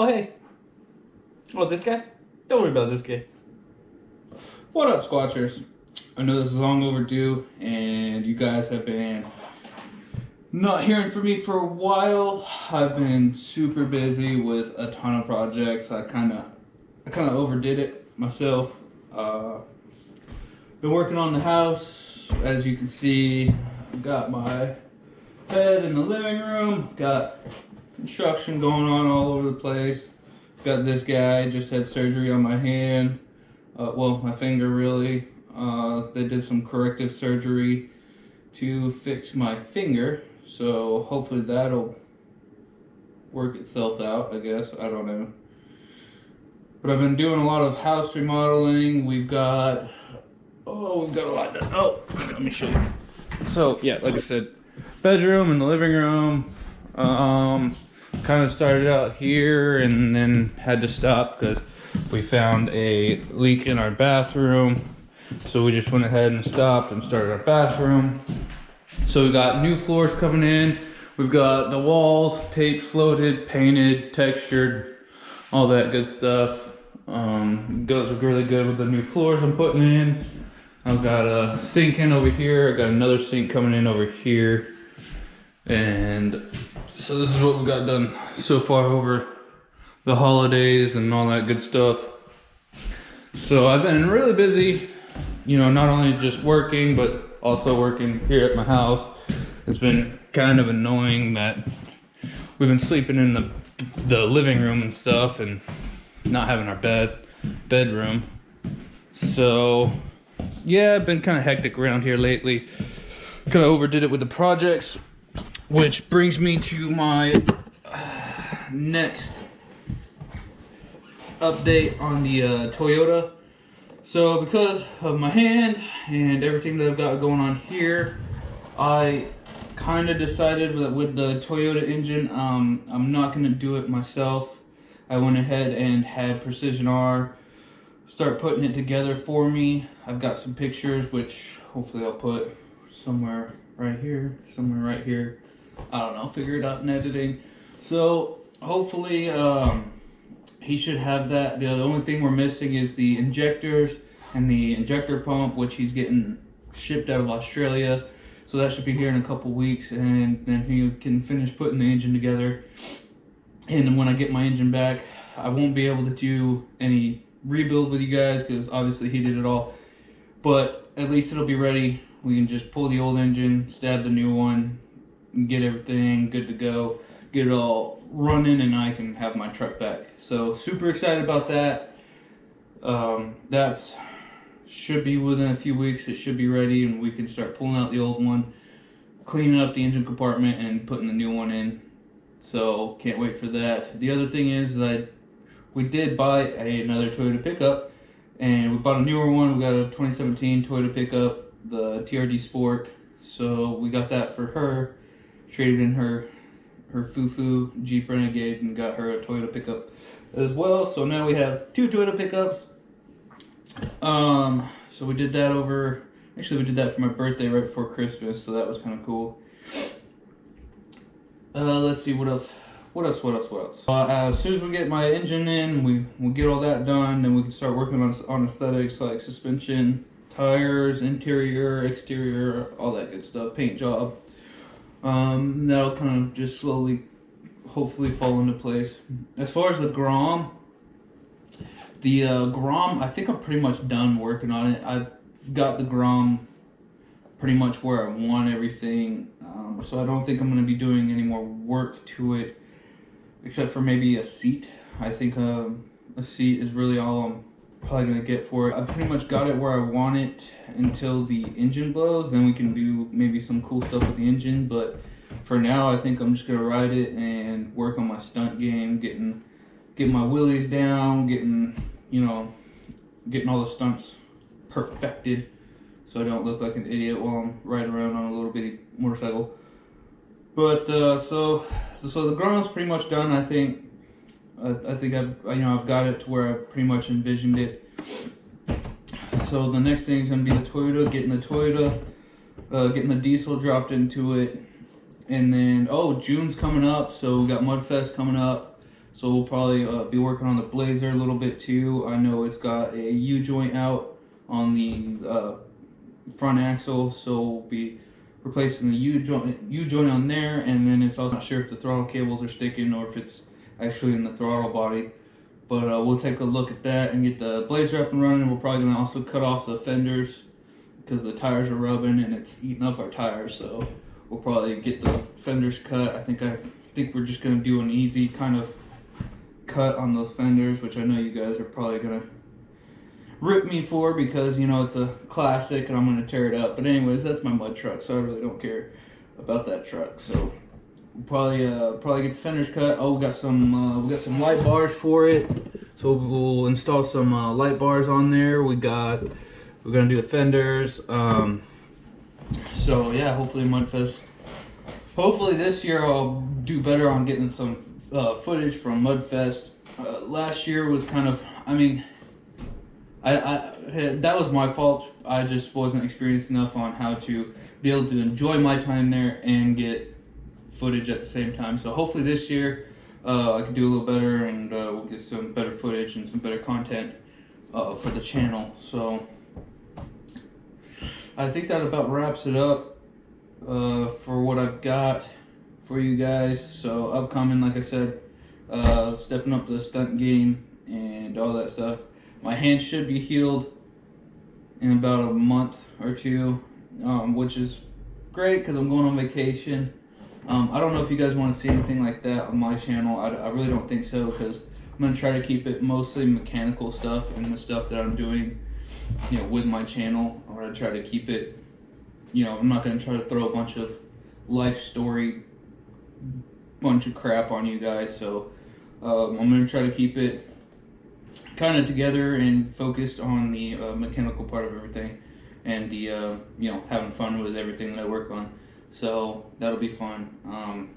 Oh, hey. Oh, this guy? Don't worry about this guy. What up, Squatchers? I know this is long overdue, and you guys have been not hearing from me for a while. I've been super busy with a ton of projects. I kind of, I kind of overdid it myself. Uh, been working on the house, as you can see. I've got my bed in the living room. Got construction going on all over the place. Got this guy just had surgery on my hand. Uh, well, my finger really. Uh, they did some corrective surgery to fix my finger, so hopefully that'll work itself out, I guess. I don't know. But I've been doing a lot of house remodeling. We've got, oh, we've got a lot done. Oh, let me show you. So, yeah, like I said, bedroom and the living room. Um, kind of started out here and then had to stop because we found a leak in our bathroom. So we just went ahead and stopped and started our bathroom. So we got new floors coming in. We've got the walls taped, floated, painted, textured, all that good stuff. Um, goes really good with the new floors I'm putting in. I've got a sink in over here. I got another sink coming in over here. And so this is what we got done so far over the holidays and all that good stuff. So I've been really busy, you know, not only just working, but also working here at my house. It's been kind of annoying that we've been sleeping in the the living room and stuff and not having our bed bedroom. So yeah, I've been kind of hectic around here lately. Kind of overdid it with the projects, which brings me to my next update on the uh, Toyota. So because of my hand and everything that I've got going on here, I kind of decided that with the Toyota engine, um, I'm not going to do it myself. I went ahead and had Precision R start putting it together for me. I've got some pictures, which hopefully I'll put somewhere right here, somewhere right here. I don't know, figure it out in editing. So hopefully um, he should have that. The only thing we're missing is the injectors and the injector pump, which he's getting shipped out of Australia. So that should be here in a couple weeks, and then he can finish putting the engine together. And when I get my engine back, I won't be able to do any rebuild with you guys because obviously he did it all. But at least it'll be ready. We can just pull the old engine, stab the new one, get everything good to go, get it all running, and I can have my truck back. So super excited about that. Um, that's should be within a few weeks. It should be ready, and we can start pulling out the old one, cleaning up the engine compartment, and putting the new one in. So can't wait for that. The other thing is that we did buy a, another Toyota pickup, and we bought a newer one. We got a 2017 Toyota pickup, the TRD Sport. So we got that for her, traded in her her Fufu Jeep Renegade, and got her a Toyota pickup as well. So now we have two Toyota pickups. Um, so we did that over. Actually, we did that for my birthday right before Christmas, so that was kind of cool. Uh, let's see what else. What else? What else? What else? Uh, as soon as we get my engine in, we we get all that done, then we can start working on on aesthetics like suspension, tires, interior, exterior, all that good stuff, paint job. Um, that'll kind of just slowly, hopefully, fall into place. As far as the Grom, the uh, Grom, I think I'm pretty much done working on it. I've got the Grom pretty much where I want everything. Um, so I don't think I'm going to be doing any more work to it, except for maybe a seat. I think uh, a seat is really all I'm probably to get for it. I pretty much got it where I want it until the engine blows. Then we can do maybe some cool stuff with the engine. But for now, I think I'm just to ride it and work on my stunt game, getting getting my wheelies down, getting, you know, getting all the stunts perfected so I don't look like an idiot while I'm riding around on a little bitty motorcycle. But uh, so so the Grom's pretty much done. I think I, I think I've you know I've got it to where I pretty much envisioned it. So the next thing is gonna be the Toyota, getting the Toyota, uh, getting the diesel dropped into it, and then oh June's coming up, so we got Mudfest coming up. So we'll probably uh, be working on the Blazer a little bit too. I know it's got a U joint out on the uh, front axle, so we'll be replacing the U joint U joint on there, and then it's also not sure if the throttle cables are sticking or if it's actually in the throttle body. But uh, we'll take a look at that and get the Blazer up and running. We're probably gonna also cut off the fenders because the tires are rubbing and it's eating up our tires. So we'll probably get the fenders cut. I think I think we're just gonna do an easy kind of cut on those fenders, which I know you guys are probably gonna rip me for because you know it's a classic and I'm gonna tear it up. But anyways, that's my mud truck, so I really don't care about that truck. So probably uh, probably get the fenders cut. Oh, we got some uh, we got some light bars for it, so we'll install some uh, light bars on there. We got we're gonna do the fenders. Um, so yeah, hopefully Mudfest. Hopefully this year I'll do better on getting some uh, footage from Mudfest. Uh, last year was kind of, I mean, I, I that was my fault. I just wasn't experienced enough on how to be able to enjoy my time there and get footage at the same time. So hopefully this year uh, I can do a little better and uh, we'll get some better footage and some better content uh, for the channel. So I think that about wraps it up uh, for what I've got for you guys. So upcoming, like I said, uh, stepping up the stunt game and all that stuff. My hand should be healed in about a month or two, um, which is great because I'm going on vacation. Um, I don't know if you guys want to see anything like that on my channel. I, I really don't think so because I'm going to try to keep it mostly mechanical stuff and the stuff that I'm doing you know, with my channel. I'm gonna try to keep it, you know, I'm not gonna try to throw a bunch of life story, bunch of crap on you guys. So um, I'm gonna try to keep it kind of together and focused on the uh, mechanical part of everything, and the uh, you know having fun with everything that I work on. So that'll be fun. Um,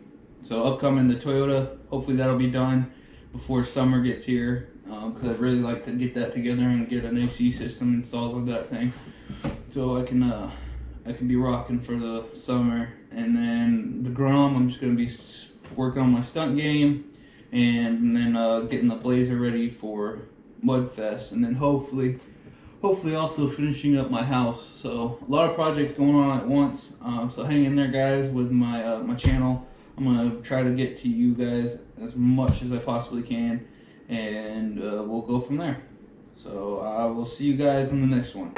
so upcoming the Toyota, hopefully that'll be done before summer gets here because um, I'd really like to get that together and get an AC system installed on that thing, so I can uh, I can be rocking for the summer. And then the Grom, I'm just gonna be working on my stunt game, and then uh, getting the Blazer ready for Mudfest, and then hopefully, hopefully also finishing up my house. So a lot of projects going on at once. Uh, so hang in there, guys, with my uh, my channel. I'm gonna try to get to you guys as much as I possibly can and uh, we'll go from there. So I will see you guys in the next one.